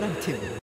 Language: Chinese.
团队。